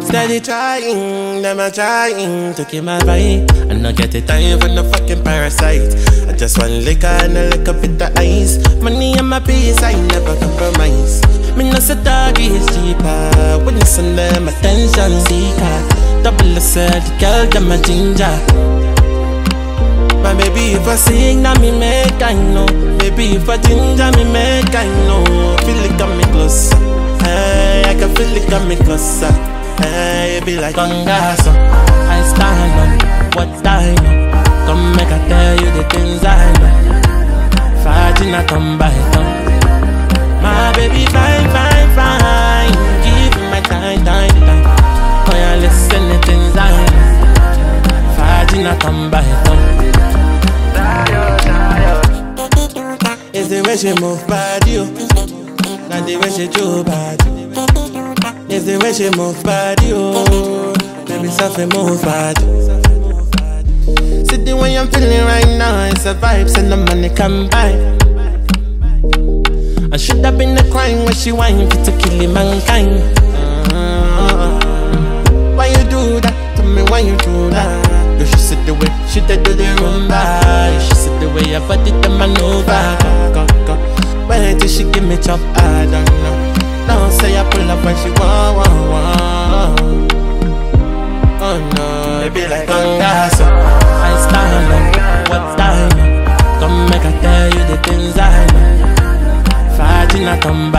Steady trying, them a trying to keep my vibe. I I get it time from the fucking parasite. I just want liquor and a liquor bit of ice. Money and my peace, I never compromise. Me no say dog is cheaper When you send them attention seeker. Double the said, girl, them a ginger. My baby if I sing, now me make I know. Baby, if I ginger, me make I know. Feel it coming closer. Hey, I can feel it coming closer. Hey, be like Congo aso. Uh. I stand on what I know. Come make I tell you the things I know. I come by tongue. Uh. My baby, fine. The way she move body, oh. Not the way she do body. It's the way she move body, oh. Baby, something move body. See the way I'm feeling right now, it's a vibe, send the money come by. I should have been the crime when she whine fit to kill mankind. Why you do that? Tell me why you do that? You should sit the way she did do the rumba. You should sit the way your body the maneuver. Go, go. Where did she give me chop? I don't know. Don't say I pull up when she want, want, want. Oh no, it be like Congo aso. I stand on what I. Come make I tell you the things I know. Fighting I come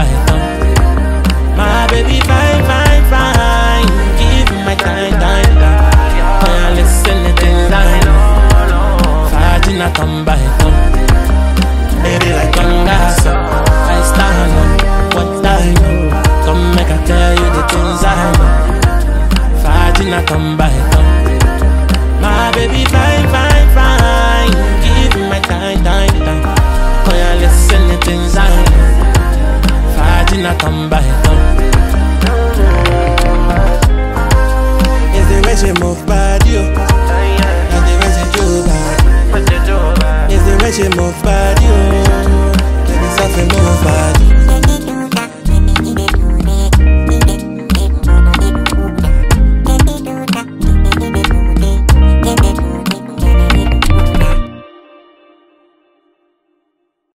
I come by tongue. Baby like Congo aso. I stand on what I know. Come make I tell you the things I know. I come by tongue. My baby fine, fine, fine. Give me my time, time, time. Oh yeah, listen the things I know. I come by tongue. It's the way she move body, oh. Body. It's the way she move body, oh.